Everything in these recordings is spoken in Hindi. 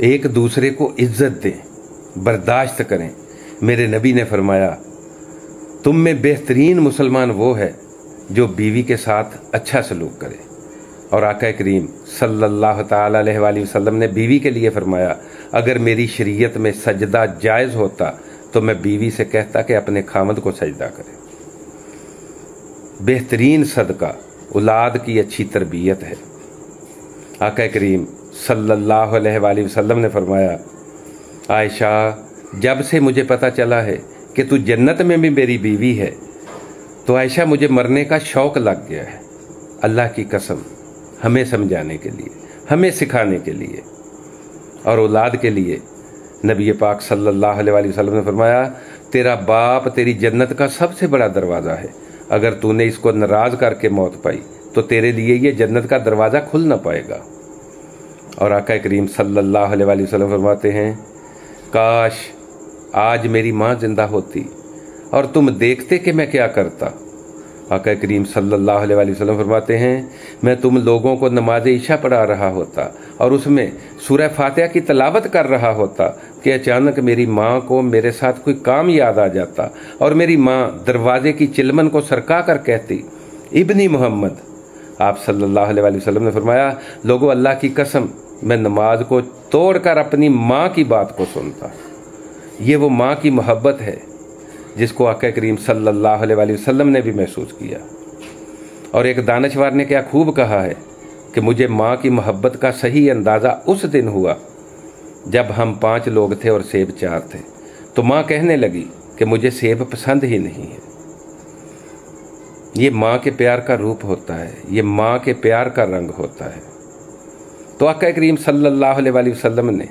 एक दूसरे को इज़्ज़त दें, बर्दाश्त करें। मेरे नबी ने फरमाया, तुम में बेहतरीन मुसलमान वो है जो बीवी के साथ अच्छा सलूक करे। और आका करीम सल्लल्लाहु अलैहि वसल्लम ने बीवी के लिए फरमाया, अगर मेरी शरीयत में सजदा जायज़ होता तो मैं बीवी से कहता कि अपने खामद को सजदा करे। बेहतरीन सदका, औलाद की अच्छी तरबियत है। आका करीम सल्लल्लाहु अलैहि वसल्लम ने फरमाया, आयशा, जब से मुझे पता चला है कि तू जन्नत में भी मेरी बीवी है तो आयशा, मुझे मरने का शौक लग गया है। अल्लाह की कसम, हमें समझाने के लिए, हमें सिखाने के लिए और औलाद के लिए नबी पाक सल्लल्लाहु अलैहि वसल्लम ने फरमाया, तेरा बाप तेरी जन्नत का सबसे बड़ा दरवाज़ा है। अगर तूने इसको नाराज़ करके मौत पाई तो तेरे लिए ये जन्नत का दरवाज़ा खुल ना पाएगा। और आका करीम सल्लल्लाहु अलैहि वसल्लम फरमाते हैं, काश आज मेरी माँ ज़िंदा होती और तुम देखते कि मैं क्या करता। आका करीम सल्लल्लाहु अलैहि वसल्लम फरमाते हैं, मैं तुम लोगों को नमाज़ ईशा पढ़ा रहा होता और उसमें सूरह फातिहा की तलावत कर रहा होता कि अचानक मेरी माँ को मेरे साथ कोई काम याद आ जाता और मेरी माँ दरवाजे की चिलमन को सरका कर कहती, इबनी मोहम्मद। आप सल्लल्लाहु अलैहि वसल्लम ने फरमाया, लोगों, अल्लाह की कसम मैं नमाज़ को तोड़कर अपनी माँ की बात को सुनता। ये वो माँ की मोहब्बत है, जिसको आका करीम सल्लल्लाहु अलैहि वसल्लम ने भी महसूस किया। और एक दानशवार ने क्या खूब कहा है कि मुझे माँ की मोहब्बत का सही अंदाज़ा उस दिन हुआ, जब हम पाँच लोग थे और सेब चार थे। तो माँ कहने लगी कि मुझे सेब पसंद ही नहीं है। ये माँ के प्यार का रूप होता है, ये माँ के प्यार का रंग होता है। तो आका करीम सल्लल्लाहु अलैहि वसल्लम ने,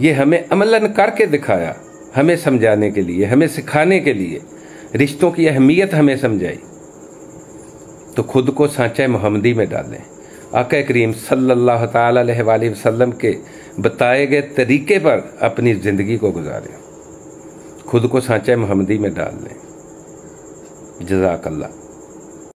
ये हमें अमलन करके दिखाया, हमें समझाने के लिए, हमें सिखाने के लिए, रिश्तों की अहमियत हमें समझाई। तो खुद को सांचा मोहम्मदी में डालें। आका करीम सल्लल्लाहु अलैहि वसल्लम के बताए गए तरीके पर अपनी ज़िंदगी को गुजारें। खुद को सांचा मोहम्मदी में डाल। लें जजाकल्ला